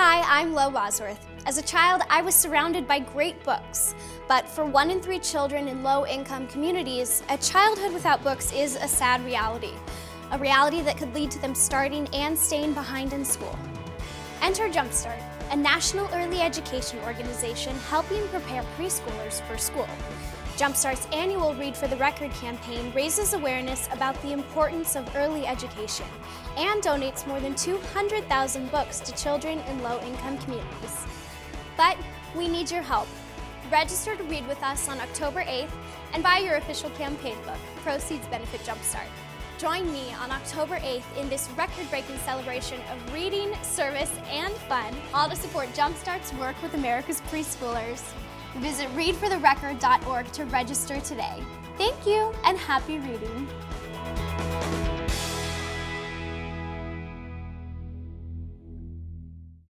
Hi, I'm Lo Bosworth. As a child, I was surrounded by great books. But for one in three children in low income communities, a childhood without books is a sad reality. A reality that could lead to them starting and staying behind in school. Enter Jumpstart, a national early education organization helping prepare preschoolers for school. Jumpstart's annual Read for the Record campaign raises awareness about the importance of early education and donates more than 200,000 books to children in low-income communities. But we need your help. Register to read with us on October 8th and buy your official campaign book, Proceeds Benefit Jumpstart. Join me on October 8th in this record-breaking celebration of reading, service, and fun, all to support Jumpstart's work with America's preschoolers. Visit readfortherecord.org to register today. Thank you and happy reading.